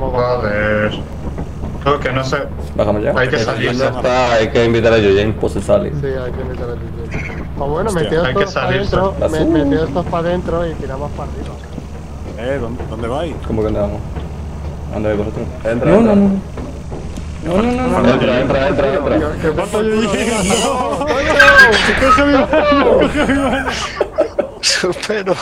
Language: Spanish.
Joder. Creo que no sé. Bajamos ya. Hay que Ya salirse. hay que invitar a Yoyen, pues se sale. Sí, hay que invitar a DJ. Pues bueno, Hostia, metido estos para adentro, me, estos para adentro y tiramos para arriba. Eh, ¿dónde, dónde vais? ¿Cómo que andamos? ¿Dónde vais vosotros? Entra, no, entra. no, no. No, no, no, no. Entra, entra, entra, entra. ¿Qué- qué pasa? ¡Coge mi mano! ¡Coge mi mano! Supera.